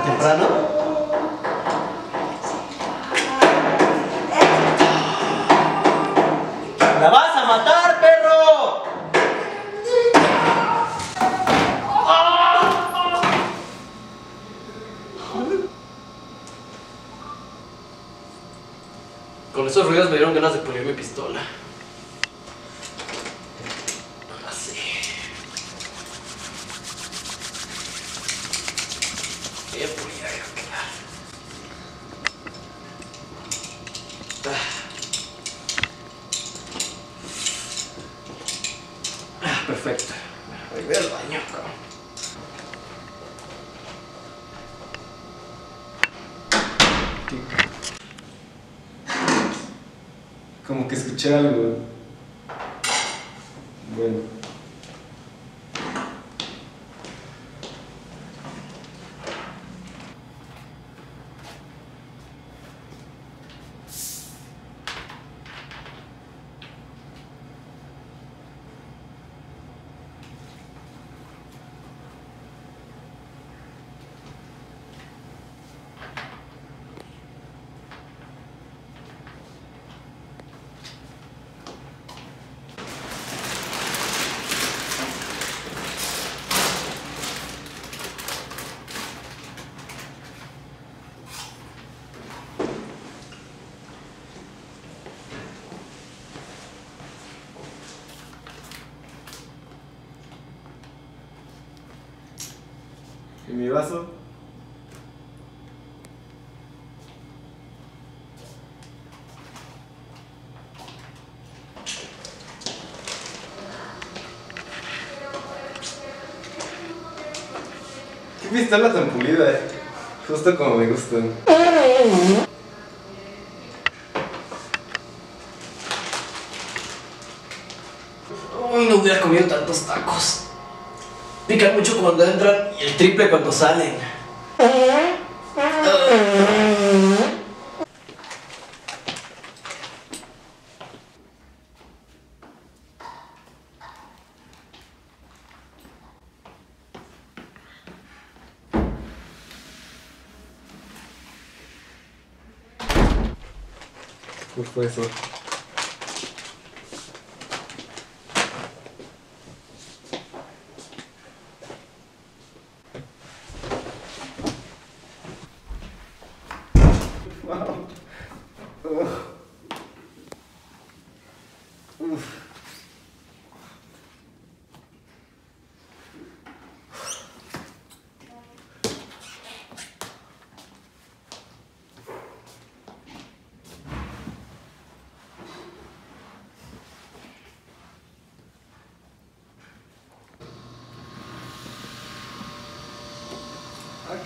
tan temprano? ¡La vas a matar, perro! Con esos ruidos me dieron ganas de poner mi pistola. Perfecto. Voy a al baño, cabrón. Como que escuché algo. Bueno. ¿Y mi vaso? Qué pistola tan pulida, eh. Justo como me gustan. Uy, no hubiera comido tantos tacos. Pican mucho cuando entran y el triple cuando salen. Justo eso.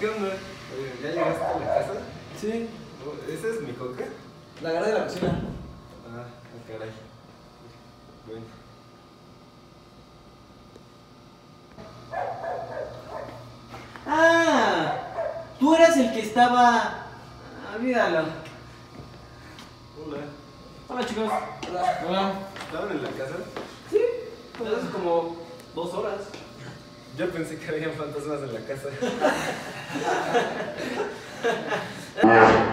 ¿Qué onda? Oye, ¿Ya llegaste a la casa? Sí, Oh, ¿Ese es mi coca? la agarré de la cocina. Ah, ah, caray. Bueno. Ah, tú eras el que estaba. Olvídalo. Hola. Hola chicos. Hola. ¿Estaban en la casa? Sí, pues hace como dos horas. Yo pensé que había fantasmas en la casa.